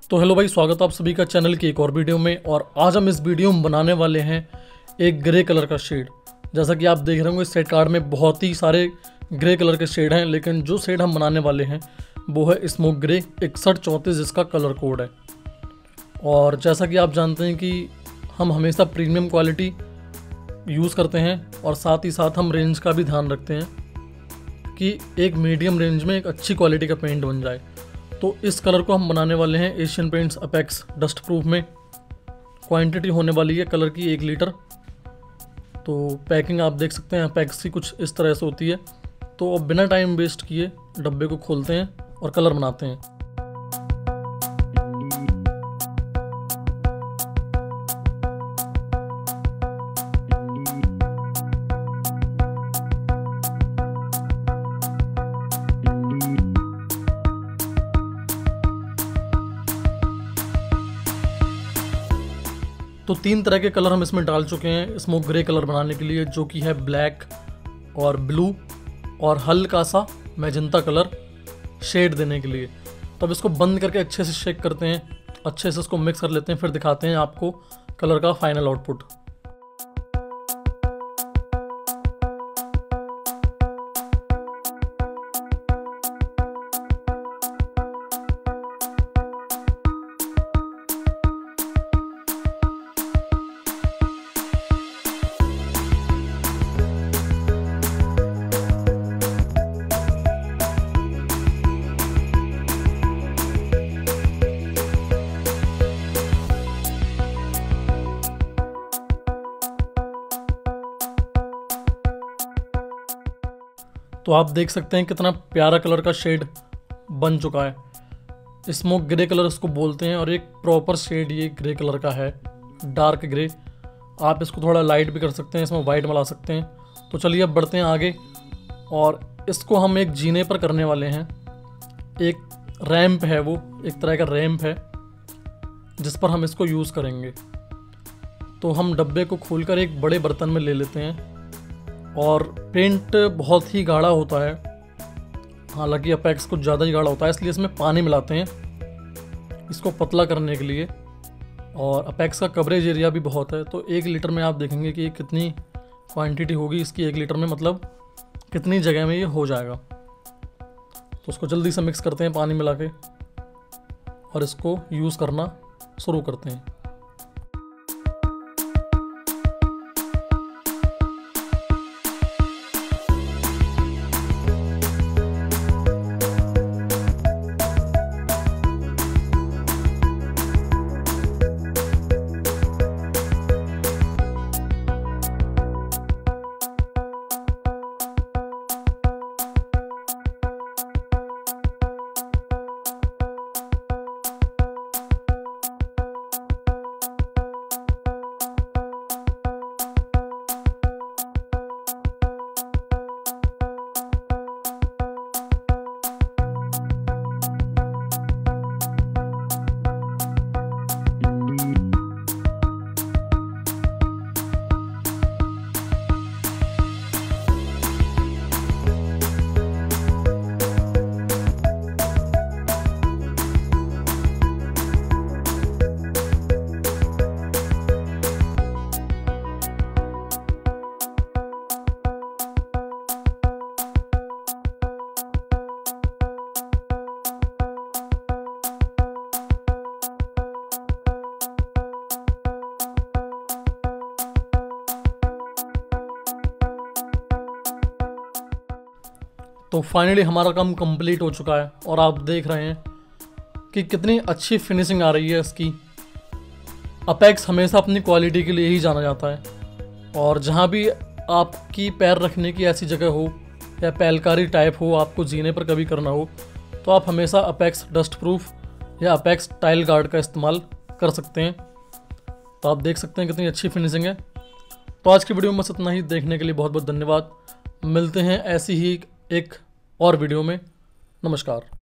तो हेलो भाई, स्वागत है आप सभी का चैनल की एक और वीडियो में। और आज हम इस वीडियो में बनाने वाले हैं एक ग्रे कलर का शेड। जैसा कि आप देख रहे होंगे सेट कार्ड में बहुत ही सारे ग्रे कलर के शेड हैं, लेकिन जो शेड हम बनाने वाले हैं, वो है स्मोक ग्रे इकसठ चौंतीस, जिसका कलर कोड है। और जैसा कि आप जानते हैं कि हम हमेशा प्रीमियम क्वालिटी यूज़ करते हैं, और साथ ही साथ हम रेंज का भी ध्यान रखते हैं कि एक मीडियम रेंज में एक अच्छी क्वालिटी का पेंट बन जाए। तो इस कलर को हम बनाने वाले हैं Asian Paints Apex dust proof में। क्वांटिटी होने वाली है कलर की एक लीटर। तो पैकिंग आप देख सकते हैं अपेक्स की कुछ इस तरह से होती है। तो अब बिना टाइम वेस्ट किए डब्बे को खोलते हैं और कलर बनाते हैं। तो तीन तरह के कलर हम इसमें डाल चुके हैं स्मोक ग्रे कलर बनाने के लिए, जो कि है ब्लैक और ब्लू और हल्का सा मैजेंटा कलर शेड देने के लिए। तो अब इसको बंद करके अच्छे से शेक करते हैं, अच्छे से इसको मिक्स कर लेते हैं, फिर दिखाते हैं आपको कलर का फाइनल आउटपुट तो आप देख सकते हैं कितना प्यारा कलर का शेड बन चुका है। स्मोक ग्रे कलर इसको बोलते हैं और एक प्रॉपर शेड ये ग्रे कलर का है, डार्क ग्रे। आप इसको थोड़ा लाइट भी कर सकते हैं, इसमें वाइट मिला सकते हैं। तो चलिए अब बढ़ते हैं आगे और इसको हम एक जीने पर करने वाले हैं। एक रैम्प है वो, एक तरह का रैम्प है, जिस पर हम इसको यूज़ करेंगे। तो हम डब्बे को खोलकर एक बड़े बर्तन में ले लेते हैं। और पेंट बहुत ही गाढ़ा होता है। हालाँकि अपेक्स कुछ ज़्यादा ही गाढ़ा होता है, इसलिए इसमें पानी मिलाते हैं इसको पतला करने के लिए। और अपेक्स का कवरेज एरिया भी बहुत है तो एक लीटर में आप देखेंगे कि कितनी क्वांटिटी होगी, इसकी एक लीटर में मतलब कितनी जगह में ये हो जाएगा। तो उसको जल्दी से मिक्स करते हैं पानी मिला के और इसको यूज़ करना शुरू करते हैं। तो फाइनली हमारा काम कंप्लीट हो चुका है और आप देख रहे हैं कि कितनी अच्छी फिनिशिंग आ रही है इसकी। अपेक्स हमेशा अपनी क्वालिटी के लिए ही जाना जाता है और जहाँ भी आपकी पैर रखने की ऐसी जगह हो या पैलकारी टाइप हो, आपको जीने पर कभी करना हो तो आप हमेशा अपेक्स डस्ट प्रूफ या अपेक्स टाइल गार्ड का इस्तेमाल कर सकते हैं। तो आप देख सकते हैं कितनी अच्छी फिनिशिंग है। तो आज की वीडियो में बस इतना ही। देखने के लिए बहुत बहुत धन्यवाद। मिलते हैं ऐसी ही एक और वीडियो में। नमस्कार।